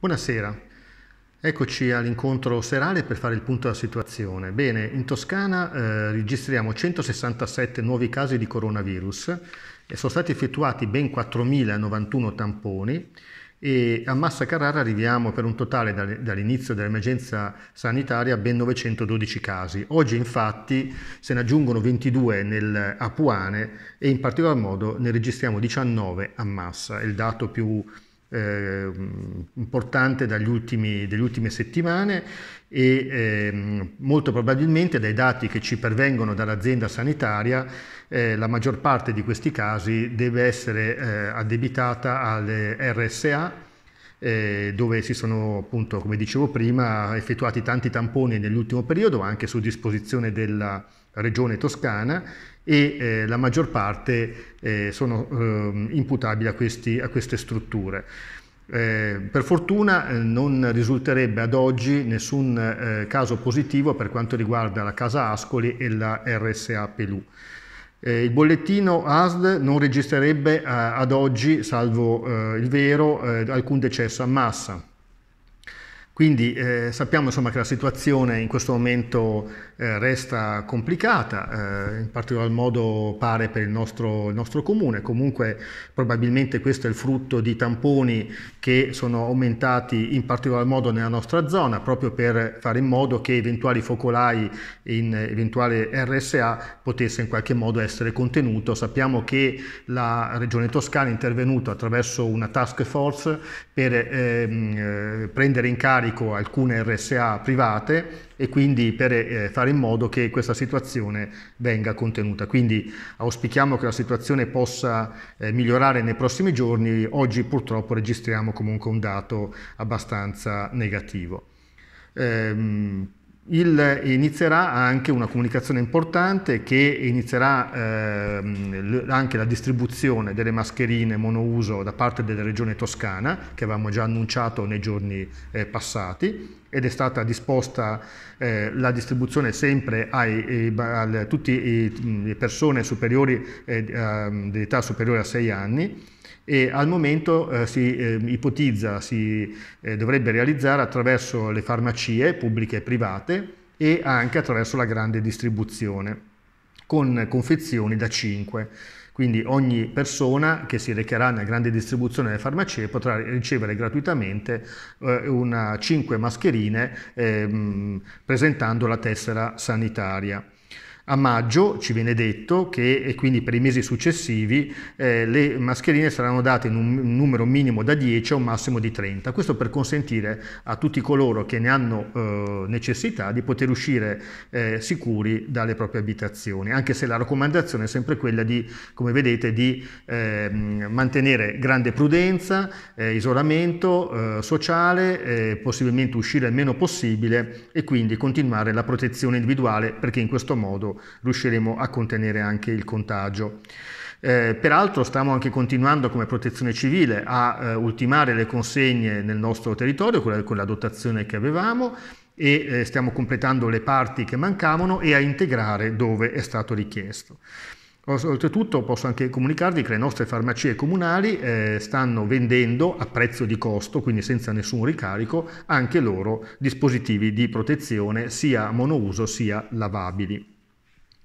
Buonasera, eccoci all'incontro serale per fare il punto della situazione. Bene, in Toscana eh, registriamo 167 nuovi casi di coronavirus e sono stati effettuati ben 4.091 tamponi e a Massa Carrara arriviamo per un totale dall'inizio dell'emergenza sanitaria a ben 912 casi. Oggi infatti se ne aggiungono 22 nel Apuane e in particolar modo ne registriamo 19 a Massa, il dato più eh, importante ultimi, delle ultime settimane e eh, molto probabilmente dai dati che ci pervengono dall'azienda sanitaria eh, la maggior parte di questi casi deve essere eh, addebitata alle RSA eh, dove si sono appunto come dicevo prima effettuati tanti tamponi nell'ultimo periodo anche su disposizione della regione toscana e eh, la maggior parte eh, sono eh, imputabili a, questi, a, queste strutture. Eh, per fortuna eh, non risulterebbe ad oggi nessun eh, caso positivo per quanto riguarda la Casa Ascoli e la RSA Pelù. Il bollettino ASD non registrerebbe ad oggi, salvo il vero, alcun decesso a massa. Quindi eh, sappiamo insomma, che la situazione in questo momento eh, resta complicata, eh, in particolar modo pare per il nostro, il nostro, comune, comunque probabilmente questo è il frutto di tamponi che sono aumentati in particolar modo nella nostra zona, proprio per fare in modo che eventuali focolai in eventuale RSA potesse in qualche modo essere contenuto. Sappiamo che la Regione Toscana è intervenuta attraverso una task force per ehm, eh, prendere in carico carico alcune RSA private e quindi per eh, fare in modo che questa situazione venga contenuta. Quindi auspichiamo che la situazione possa eh, migliorare nei prossimi giorni, oggi purtroppo registriamo comunque un dato abbastanza negativo. Ehm, il, inizierà anche una comunicazione importante che inizierà eh, anche la distribuzione delle mascherine monouso da parte della regione toscana, che avevamo già annunciato nei giorni eh, passati, ed è stata disposta eh, la distribuzione sempre a tutte le persone eh, di età superiore a 6 anni e al momento eh, si eh, ipotizza, si eh, dovrebbe realizzare attraverso le farmacie pubbliche e private e anche attraverso la grande distribuzione con confezioni da 5. Quindi ogni persona che si recherà nella grande distribuzione delle farmacie potrà ricevere gratuitamente eh, una 5 mascherine ehm, presentando la tessera sanitaria. A maggio ci viene detto che, e quindi per i mesi successivi, eh, le mascherine saranno date in un numero minimo da 10 a un massimo di 30. Questo per consentire a tutti coloro che ne hanno eh, necessità di poter uscire eh, sicuri dalle proprie abitazioni, anche se la raccomandazione è sempre quella di, come vedete, di ehm, mantenere grande prudenza, eh, isolamento eh, sociale, eh, possibilmente uscire il meno possibile e quindi continuare la protezione individuale perché in questo modo riusciremo a contenere anche il contagio. Eh, peraltro stiamo anche continuando come protezione civile a eh, ultimare le consegne nel nostro territorio con la, con la dotazione che avevamo e eh, stiamo completando le parti che mancavano e a integrare dove è stato richiesto. Oltretutto posso anche comunicarvi che le nostre farmacie comunali eh, stanno vendendo a prezzo di costo, quindi senza nessun ricarico, anche loro dispositivi di protezione sia monouso sia lavabili.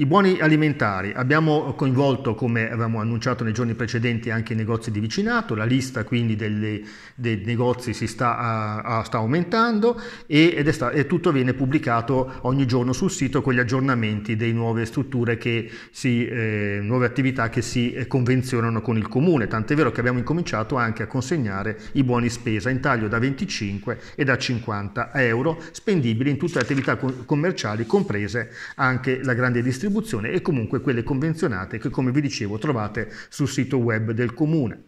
I buoni alimentari. Abbiamo coinvolto, come avevamo annunciato nei giorni precedenti, anche i negozi di vicinato, la lista quindi delle, dei negozi si sta, a, sta aumentando e, ed sta, e, tutto viene pubblicato ogni giorno sul sito con gli aggiornamenti delle nuove strutture, che si, eh, nuove attività che si eh, convenzionano con il comune. Tant'è vero che abbiamo incominciato anche a consegnare i buoni spesa in taglio da 25 e da 50 euro, spendibili in tutte le attività commerciali, comprese anche la grande distribuzione distribuzione e comunque quelle convenzionate che come vi dicevo trovate sul sito web del comune.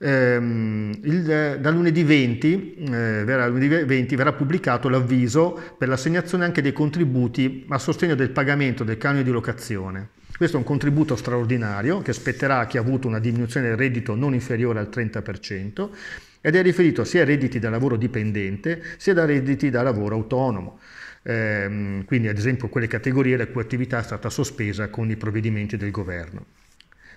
Ehm, il, da lunedì 20, eh, verrà, lunedì 20 verrà pubblicato l'avviso per l'assegnazione anche dei contributi a sostegno del pagamento del canone di locazione. Questo è un contributo straordinario che spetterà a chi ha avuto una diminuzione del reddito non inferiore al 30% ed è riferito sia ai redditi da lavoro dipendente sia da redditi da lavoro autonomo ehm, quindi ad esempio quelle categorie la cui attività è stata sospesa con i provvedimenti del governo.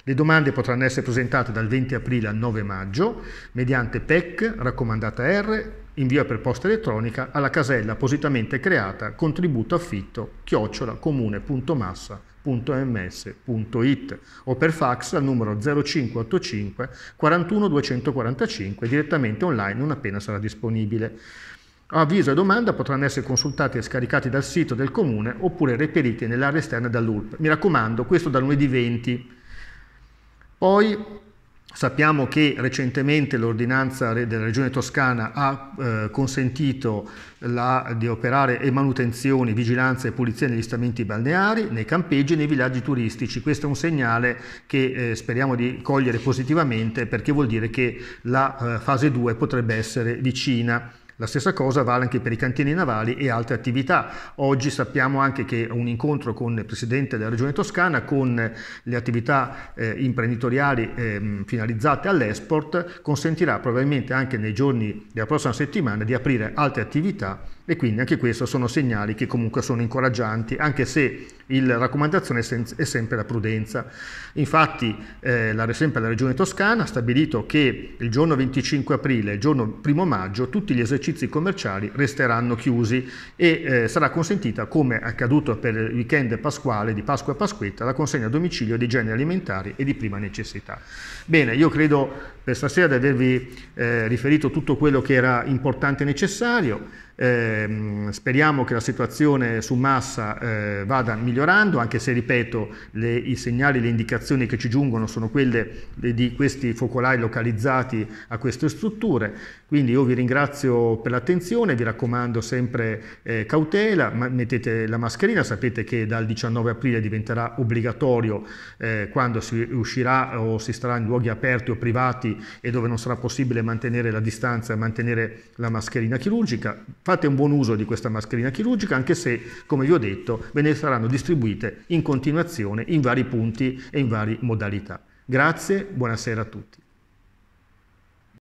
Le domande potranno essere presentate dal 20 aprile al 9 maggio mediante PEC raccomandata R, invio per posta elettronica alla casella appositamente creata contributo affitto chiocciola comune.massa.ms.it o per fax al numero 0585 41 245 direttamente online non appena sarà disponibile. Avviso e domanda potranno essere consultati e scaricati dal sito del comune oppure reperiti nell'area esterna dall'URP. Mi raccomando, questo da lunedì 20. Poi sappiamo che recentemente l'ordinanza della Regione Toscana ha eh, consentito la, di operare manutenzioni, vigilanza e pulizia negli stamenti balneari, nei campeggi e nei villaggi turistici. Questo è un segnale che eh, speriamo di cogliere positivamente perché vuol dire che la eh, fase 2 potrebbe essere vicina. La stessa cosa vale anche per i cantieri navali e altre attività. Oggi sappiamo anche che un incontro con il Presidente della Regione Toscana con le attività eh, imprenditoriali eh, finalizzate all'esport consentirà probabilmente anche nei giorni della prossima settimana di aprire altre attività e quindi anche questo sono segnali che comunque sono incoraggianti, anche se la raccomandazione è, sempre la prudenza. Infatti eh, la, sempre la Regione Toscana ha stabilito che il giorno 25 aprile e il giorno 1 maggio tutti gli esercizi commerciali resteranno chiusi e eh, sarà consentita, come accaduto per il weekend pasquale di Pasqua e Pasquetta, la consegna a domicilio di generi alimentari e di prima necessità. Bene, io credo per stasera di avervi eh, riferito tutto quello che era importante e necessario. Eh, speriamo che la situazione su Massa eh, vada migliorando, anche se, ripeto, le, i segnali, le indicazioni che ci giungono sono quelle di questi focolai localizzati a queste strutture. Quindi io vi ringrazio per l'attenzione, vi raccomando sempre eh, cautela, mettete la mascherina, sapete che dal 19 aprile diventerà obbligatorio eh, quando si uscirà o si starà in luoghi aperti o privati e dove non sarà possibile mantenere la distanza e mantenere la mascherina chirurgica. Fate un buon uso di questa mascherina chirurgica anche se, come vi ho detto, ve ne saranno distribuite in continuazione in vari punti e in varie modalità. Grazie, buonasera a tutti.